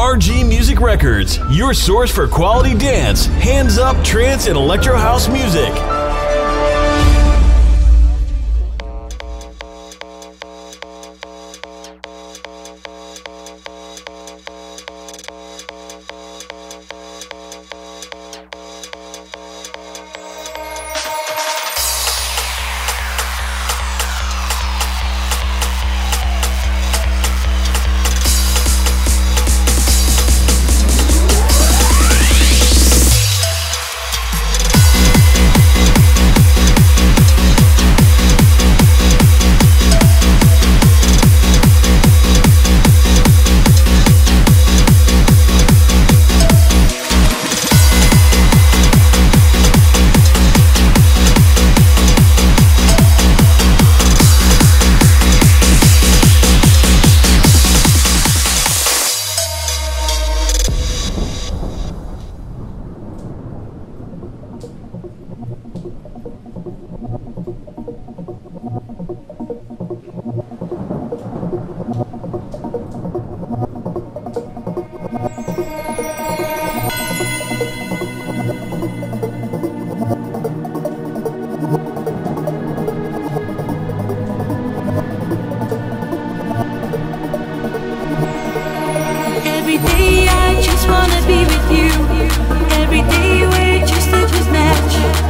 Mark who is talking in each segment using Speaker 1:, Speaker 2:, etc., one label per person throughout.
Speaker 1: RG Music Records, your source for quality dance, hands up, trance, and electro house music.
Speaker 2: be with you. Every day we're just a good match.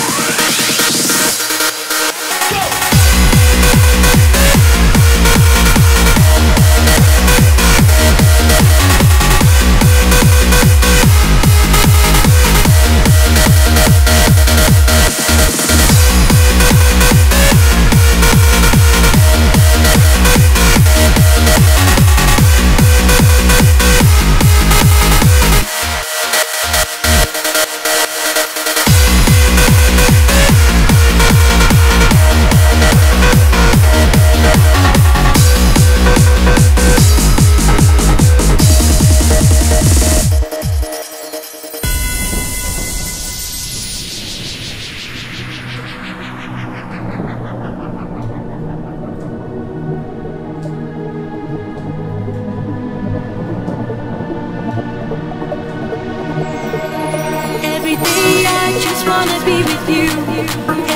Speaker 2: just wanna be with you.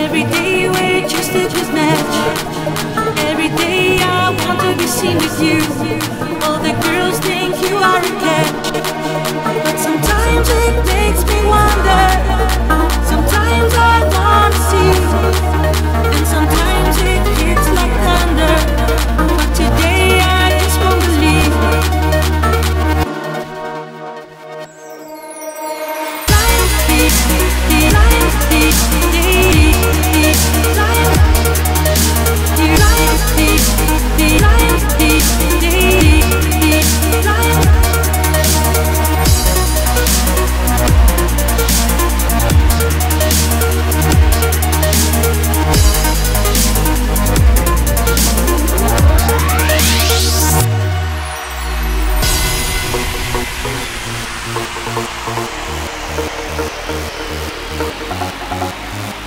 Speaker 2: Every day we're just a good match. Every day I want to be seen with you. All the girls Thank you.